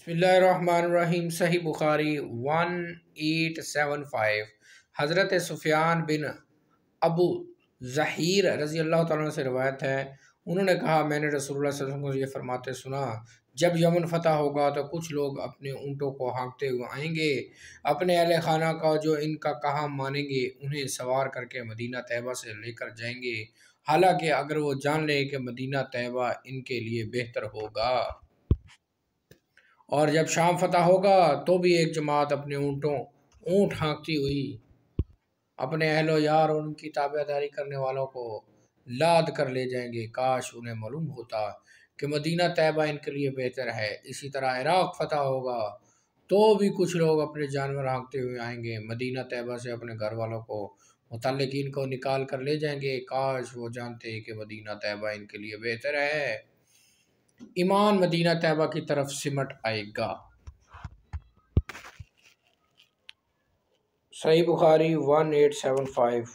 बसमीम Sahih Bukhari one eight seven five हज़रत सुफियान बिन अबू ज़हीर रज़ी अल्लाह तआला से रवायत है। उन्होंने कहा, मैंने रसूलुल्लाह को ये फरमाते सुना, जब यमन फ़तह होगा तो कुछ लोग अपने ऊँटों को हाँकते हुए आएँगे, अपने अहल खाना का जो इनका कहा मानेंगे, उन्हें सवार करके मदीना तैयबा से लेकर जाएँगे। हालाँकि अगर वो जान लें कि मदीना तैयबा इनके लिए बेहतर होगा। और जब शाम फतह होगा तो भी एक जमात अपने ऊँटों, ऊँट हाँकती हुई अपने अहलो यार और उनकी ताबेदारी करने वालों को लाद कर ले जाएँगे। काश उन्हें मालूम होता कि मदीना तैयबा इनके लिए बेहतर है। इसी तरह इराक़ फतह होगा तो भी कुछ लोग अपने जानवर हाँकते हुए आएँगे। मदीना तैयबा से अपने घर वालों को मुतलकिन को निकाल कर ले जाएँगे। काश वो जानते कि मदीना तैयबा इनके लिए बेहतर है। ईमान मदीना तैबा की तरफ़ सिमट आएगा। Sahih Bukhari one eight seven five.